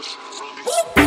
Whoop!